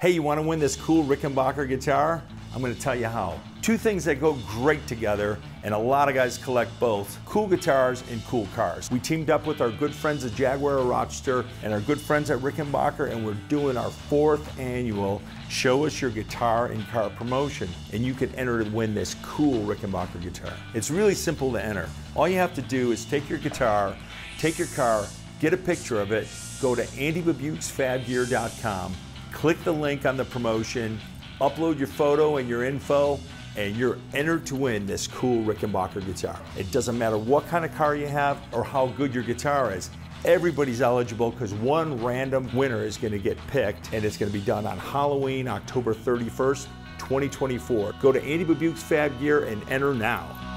Hey, you want to win this cool Rickenbacker guitar? I'm going to tell you how. Two things that go great together, and a lot of guys collect both cool guitars and cool cars. We teamed up with our good friends at Jaguar Rochester and our good friends at Rickenbacker, and we're doing our fourth annual Show Us Your Guitar and Car promotion, and you can enter to win this cool Rickenbacker guitar. It's really simple to enter. All you have to do is take your guitar, take your car, get a picture of it, go to andybabiuksfabgear.com, click the link on the promotion, upload your photo and your info, and you're entered to win this cool Rickenbacker guitar. It doesn't matter what kind of car you have or how good your guitar is. Everybody's eligible because one random winner is going to get picked, and it's going to be done on Halloween, October 31st, 2024. Go to Andy Babiuk's Fab Gear and enter now.